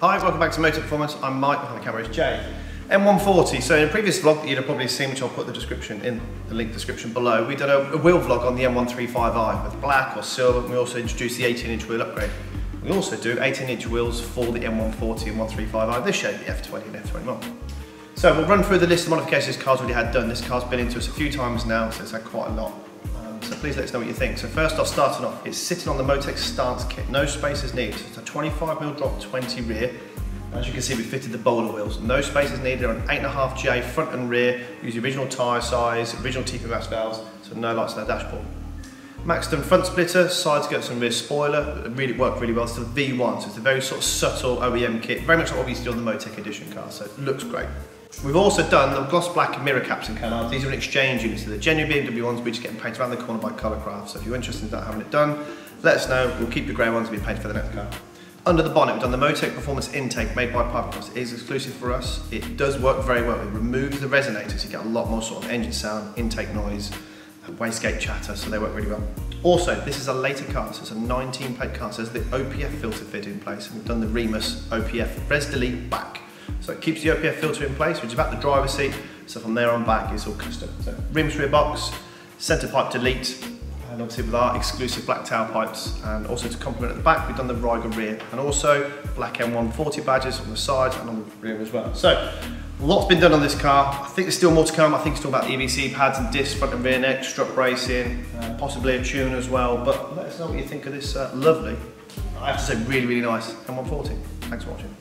welcome back to Motech Performance. I'm Mike, behind the camera is Jay. M140, so in a previous vlog that you'd have probably seen, which I'll put the description in the link description below, we did a, a wheel vlog on the M135i with black or silver, and we also introduced the 18 inch wheel upgrade. We also do 18 inch wheels for the M140 and 135i, this shape, the F20 and F21. So we'll run through the list of modifications this car's already had done. This car's been into us a few times now, so it's had quite a lot. So please let us know what you think. So first off, starting off, it's sitting on the Motech stance kit. No spaces needed. So it's a 25mm drop 20 rear. As you can see, we fitted the Bola wheels. No spaces needed on 8.5J front and rear. Use the original tyre size, original TPMS valves, so no lights on the dashboard. Maxton front splitter, side skirts and rear spoiler. It really worked really well. It's the V1, so it's a very sort of subtle OEM kit. Very much see on the Motech Edition car, so it looks great. We've also done the gloss black mirror caps and canards. These are an exchange unit, So the genuine BMW ones, we're just getting painted around the corner by Colourcraft. So if you're interested in that, having it done, let us know. We'll keep the grey ones to be painted for the next car. Under the bonnet, we've done the Motech Performance Intake made by Pipercross. It is exclusive for us. It does work very well. It removes the resonators. so you get a lot more sort of engine sound, intake noise, wastegate chatter, so they work really well. Also, this is a later car, so it's a 19 plate car, so there's the OPF filter fit in place, and we've done the Remus OPF Res Delete back. So it keeps the OPF filter in place, which is about the driver's seat, so from there on back it's all custom. So Remus rear box, centre pipe delete, and obviously with our exclusive black tailpipes and also to complement at the back we've done the Reiger rear and also black M140 badges on the sides and on the rear as well. So lots been done on this car. I think there's still more to come. I think it's all about EBC pads and discs, front and rear neck, strut bracing, uh, possibly a tune as well. But let us know what you think of this uh, lovely, I have to say really, really nice M140. Thanks for watching.